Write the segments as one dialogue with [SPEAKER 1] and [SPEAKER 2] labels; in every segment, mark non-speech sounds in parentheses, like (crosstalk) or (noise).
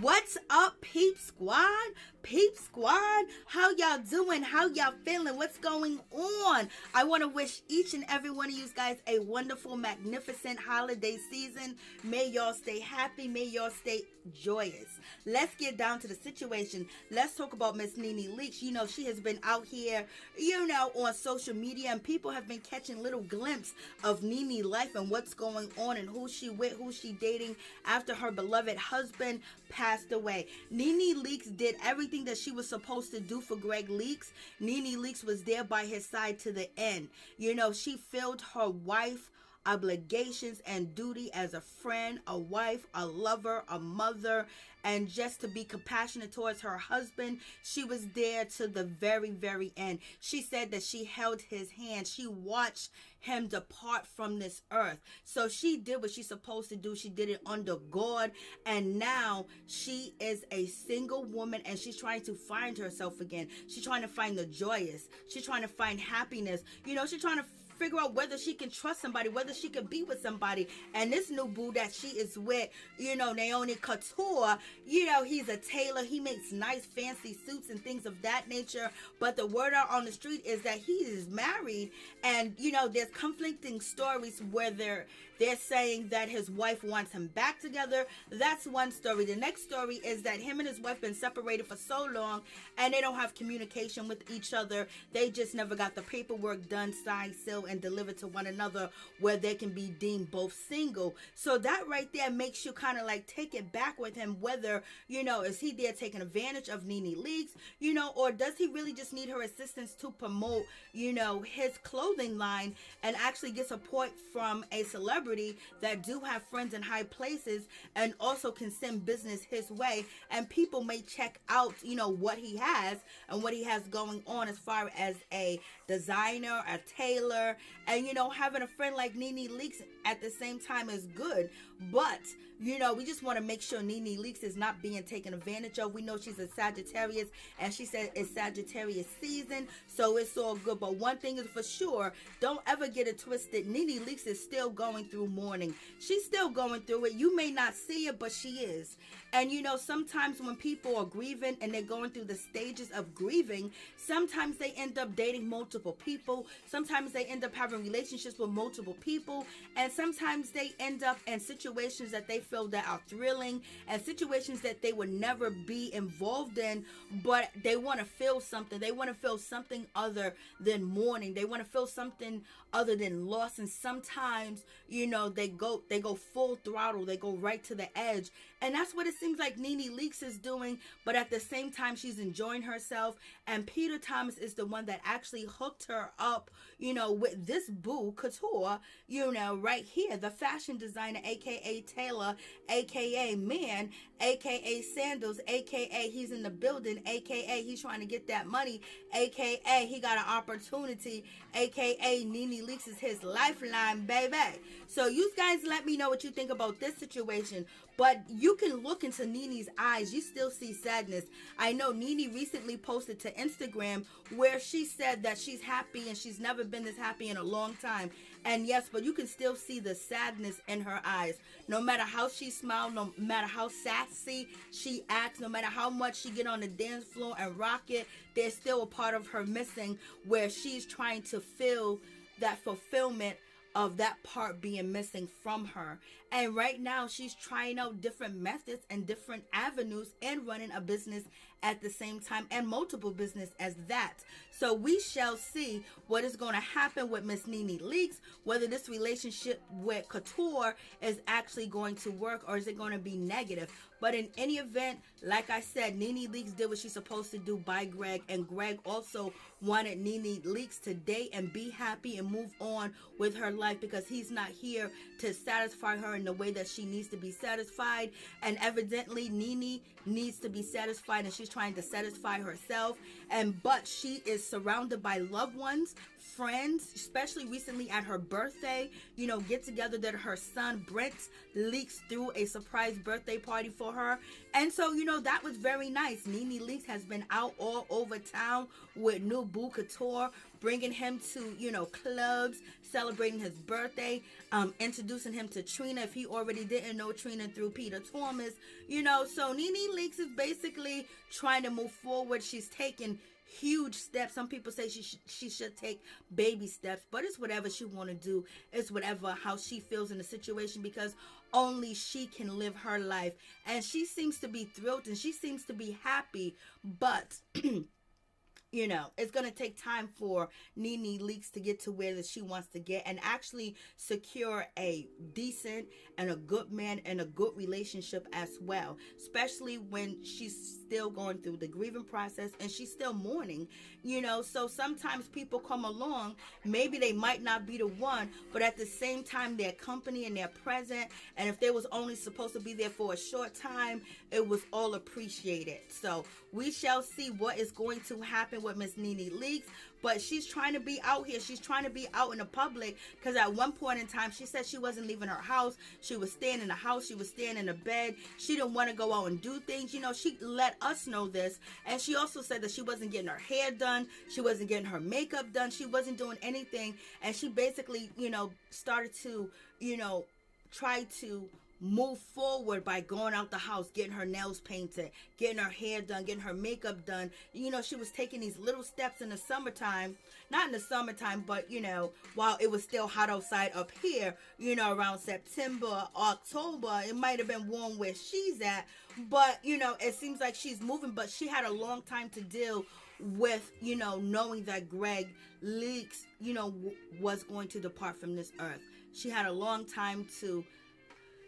[SPEAKER 1] What's up, Peep Squad? Peep Squad, how y'all doing? How y'all feeling? What's going on? I want to wish each and every one of you guys a wonderful, magnificent holiday season. May y'all stay happy. May y'all stay joyous. Let's get down to the situation. Let's talk about Miss Nene Leakes. You know, she has been out here, you know, on social media, and people have been catching little glimpse of Nene life and what's going on and who she with, who she dating after her beloved husband passed away. Nene Leakes did everything that she was supposed to do for Greg Leakes. Nene Leakes was there by his side to the end. You know, she filled her wife obligations and duty as a friend, a wife, a lover, a mother, and just to be compassionate towards her husband. She was there to the very, very end. She said that she held his hand. She watched him depart from this earth. So she did what she's supposed to do. She did it under God. And now she is a single woman and she's trying to find herself again. She's trying to find the joyous. She's trying to find happiness. You know, she's trying to figure out whether she can trust somebody, whether she can be with somebody. And this new boo that she is with, you know, Naomi Couture, you know, he's a tailor. He makes nice fancy suits and things of that nature. But the word out on the street is that he is married. And, you know, there's conflicting stories where they're they're saying that his wife wants him back together. That's one story. The next story is that him and his wife been separated for so long and they don't have communication with each other. They just never got the paperwork done, signed, sealed, and delivered to one another where they can be deemed both single. So that right there makes you kind of like take it back with him whether, you know, is he there taking advantage of Nene Leakes, you know, or does he really just need her assistance to promote, you know, his clothing line and actually get support from a celebrity that do have friends in high places and also can send business his way and people may check out, you know, what he has and what he has going on as far as a designer, a tailor, and you know, having a friend like Nene Leakes at the same time is good. But you know, we just want to make sure Nene Leakes is not being taken advantage of. We know she's a Sagittarius, and she said it's Sagittarius season, so it's all good. But one thing is for sure, don't ever get it twisted. Nene Leakes is still going through mourning. She's still going through it. You may not see it, but she is. And you know, sometimes when people are grieving and they're going through the stages of grieving, sometimes they end up dating multiple people. Sometimes they end up having relationships with multiple people. And sometimes they end up in situations that they feel that are thrilling and situations that they would never be involved in, but they want to feel something. They want to feel something other than mourning. They want to feel something other than loss. And sometimes, you know, they go they go full throttle. They go right to the edge. And that's what it seems like Nene Leakes is doing, but at the same time she's enjoying herself. And Peter Thomas is the one that actually hooked her up, you know, with this boo couture, you know, right here, the fashion designer, aka Taylor, aka Man, aka Sandals, aka he's in the building, aka he's trying to get that money, aka he got an opportunity, aka Nene Leakes is his lifeline, baby. So you guys let me know what you think about this situation. But you can look into Nene's eyes. You still see sadness. I know Nene recently posted to Instagram where she said that she's happy and she's never been this happy in a long time. And yes, but you can still see the sadness in her eyes. No matter how she smiles, no matter how sassy she acts, no matter how much she get on the dance floor and rock it, there's still a part of her missing where she's trying to feel that fulfillment of that part being missing from her. And right now, she's trying out different methods and different avenues and running a business at the same time and multiple business as that. So we shall see what is going to happen with Miss Nene Leakes, whether this relationship with Couture is actually going to work or is it going to be negative. But in any event, like I said, Nene Leakes did what she's supposed to do by Greg, and Greg also wanted Nene Leakes to date and be happy and move on with her life because he's not here to satisfy her in the way that she needs to be satisfied. And evidently, Nene needs to be satisfied, and she's trying to satisfy herself. And but she is surrounded by loved ones, friends, especially recently at her birthday, you know, get together that her son Brent Leakes threw a surprise birthday party for her. And so, you know, that was very nice. Nene Leakes has been out all over town with new Boo Couture, bringing him to, you know, clubs, celebrating his birthday, um, introducing him to Trina if he already didn't know Trina through Peter Thomas, you know. So Nene Leakes is basically trying to move forward. She's taking huge steps. Some people say she sh- she should take baby steps, but it's whatever she want to do. It's whatever how she feels in the situation because only she can live her life, and she seems to be thrilled and she seems to be happy. But (clears throat) you know, it's going to take time for Nene Leakes to get to where that she wants to get and actually secure a decent and a good man and a good relationship as well, especially when she's still going through the grieving process and she's still mourning, you know. So sometimes people come along, maybe they might not be the one, but at the same time, they're company and they're present. And if they was only supposed to be there for a short time, it was all appreciated. So we shall see what is going to happen with Miss Nene Leakes, but she's trying to be out here. She's trying to be out in the public because at one point in time, she said she wasn't leaving her house. She was staying in the house. She was staying in the bed. She didn't want to go out and do things. You know, she let us know this. And she also said that she wasn't getting her hair done. She wasn't getting her makeup done. She wasn't doing anything. And she basically, you know, started to, you know, try to move forward by going out the house, getting her nails painted, getting her hair done, getting her makeup done. You know, she was taking these little steps in the summertime, not in the summertime, but you know, while it was still hot outside up here, you know, around September, October, it might have been warm where she's at, but you know, it seems like she's moving, but she had a long time to deal with you know knowing that Greg Leakes you know was going to depart from this earth. She had a long time to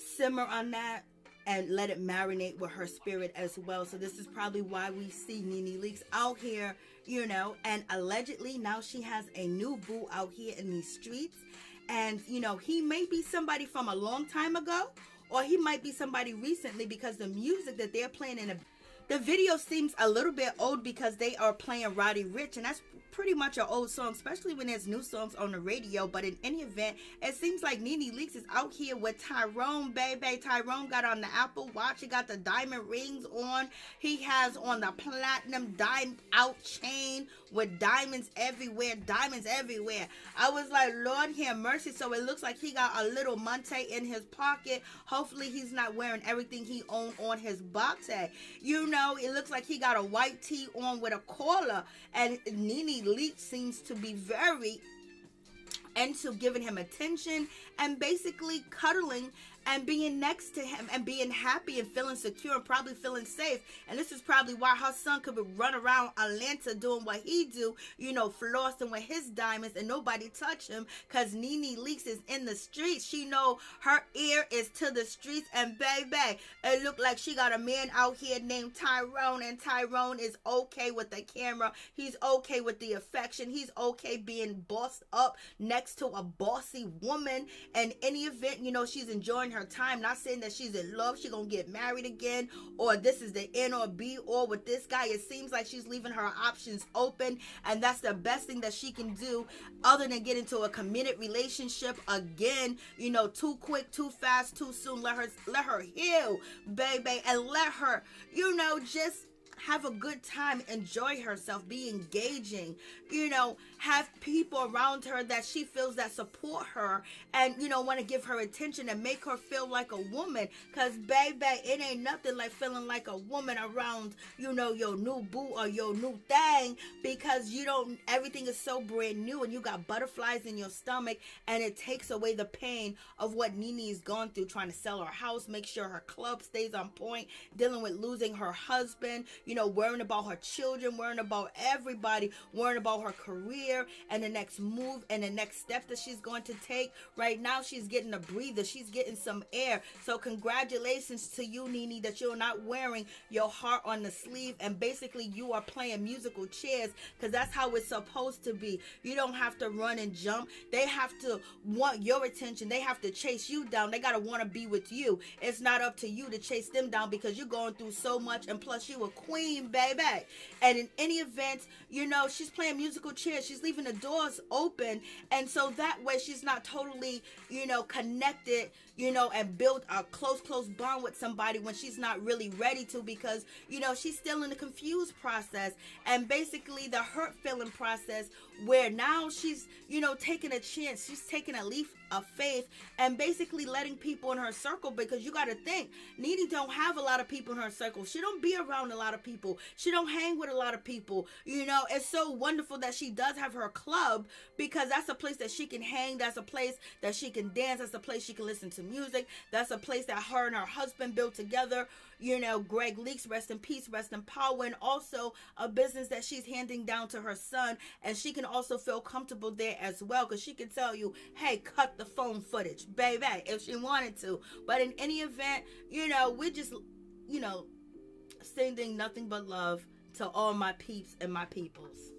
[SPEAKER 1] simmer on that and let it marinate with her spirit as well. So this is probably why we see Nene Leakes out here, you know, and allegedly now she has a new boo out here in these streets. And, you know, he may be somebody from a long time ago, or he might be somebody recently because the music that they're playing in a the video seems a little bit old because they are playing Roddy Ricch, and that's pretty much an old song, especially when there's new songs on the radio. But in any event, it seems like Nene Leakes is out here with Tyrone, baby. Tyrone got on the Apple Watch. He got the diamond rings on. He has on the platinum diamond out chain with diamonds everywhere, diamonds everywhere. I was like, Lord, have mercy. So it looks like he got a little Monte in his pocket. Hopefully, he's not wearing everything he owned on his body. You know, it looks like he got a white tee on with a collar, and Nene Leakes seems to be very into giving him attention and basically cuddling and being next to him and being happy and feeling secure and probably feeling safe. And this is probably why her son could run around Atlanta doing what he do, you know, flossing with his diamonds and nobody touch him because Nene Leakes is in the streets. She know her ear is to the streets and baby, it look like she got a man out here named Tyrone and Tyrone is okay with the camera. He's okay with the affection. He's okay being bossed up next to a bossy woman. And any event, you know, she's enjoying her time. Not saying that she's in love, she gonna get married again, or this is the N or B or with this guy. It seems like she's leaving her options open, and that's the best thing that she can do, other than get into a committed relationship again. You know, too quick, too fast, too soon. Let her let her heal, baby, and let her, you know, just have a good time, enjoy herself, be engaging, you know, have people around her that she feels that support her and, you know, want to give her attention and make her feel like a woman. Because, baby, it ain't nothing like feeling like a woman around, you know, your new boo or your new thing because you don't, everything is so brand new and you got butterflies in your stomach and it takes away the pain of what Nene's gone through trying to sell her house, make sure her club stays on point, dealing with losing her husband, you know, worrying about her children, worrying about everybody, worrying about her career and the next move and the next step that she's going to take. Right now, she's getting a breather, she's getting some air. So, congratulations to you, Nene, that you're not wearing your heart on the sleeve and basically you are playing musical chairs because that's how it's supposed to be. You don't have to run and jump, they have to want your attention, they have to chase you down, they got to want to be with you. It's not up to you to chase them down because you're going through so much, and plus, you a queen queen, baby. And in any event, you know, she's playing musical chairs. She's leaving the doors open. And so that way she's not totally, you know, connected, you know, and build a close, close bond with somebody when she's not really ready to because, you know, she's still in the confused process and basically the hurt feeling process where now she's, you know, taking a chance. She's taking a leap of faith and basically letting people in her circle because you got to think Nene don't have a lot of people in her circle. She don't be around a lot of people. She don't hang with a lot of people. You know, it's so wonderful that she does have her club because that's a place that she can hang. That's a place that she can dance. That's a place she can listen to music. That's a place that her and her husband built together. You know, Greg Leakes, rest in peace, rest in power, and also a business that she's handing down to her son. And she can also feel comfortable there as well because she can tell you, hey, cut the phone footage, baby, if she wanted to. But in any event, you know, we just, you know, sending nothing but love to all my peeps and my peoples.